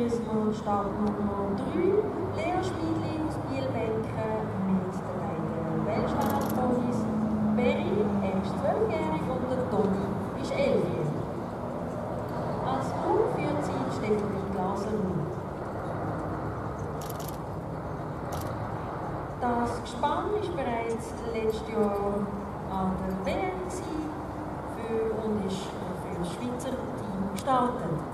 wir Start Nummer 3, Lea Schmidli aus Bielbenken mit den beiden Weltstandard-Ponys. Berry, er ist 12-jährig und der Toni ist 11-jährig. Als Crew führt sie Stefanie Glaser-Mund. Das Gespann ist bereits letztes Jahr an der WM für, und ist für das Schweizer Team gestartet.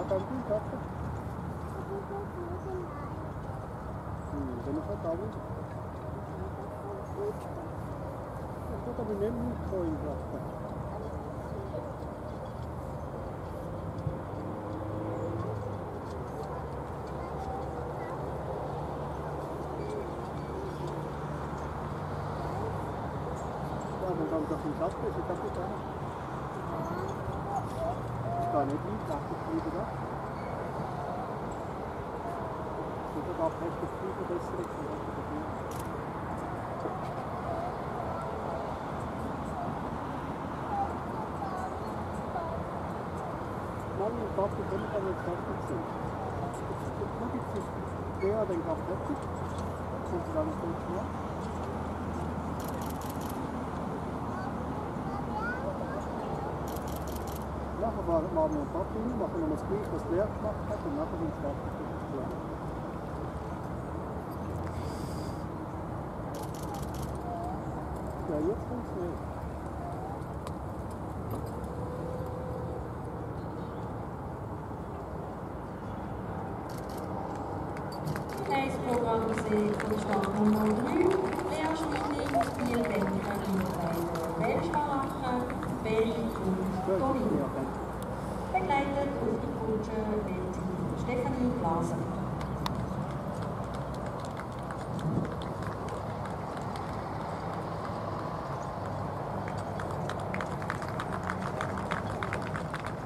lá estava com coca. Hum, já não faltava. Eu estou caminhando muito foi em. Vamos dar um café em casa, porque você está com o carro. Rein, dachte ich lieber da. Ich habe auch echt das Gefühl, besser ist, dann hat er das nicht. Mami und Papi können dann jetzt fertig sind. Jetzt schau jetzt ist der dann gerade fertig. Sind sie alles gut gemacht? Nachher fahren Mami und Papi machen noch das Gleiche, was Lea gemacht hat und nachher sind Plan. Ja, jetzt funktioniert es. Programm gesehen von Start Nummer 3, Lea Schmidli, Spielbänke mit beiden Welschalachen, Berry und Gut, Ja. Begleitet auf die Kutsche mit Stefanie Glaser.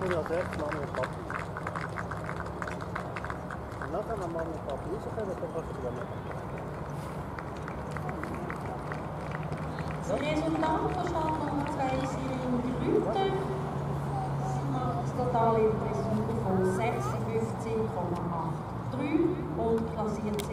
Ich als erstes Mami und Papi. Und nachher, Mami und Papi rauskommen, dann kannst du wieder mit. Das Resultat von Start Nummer 2 ist ihre Minute. Sie macht das totale Impressum von 56,83 und klassiert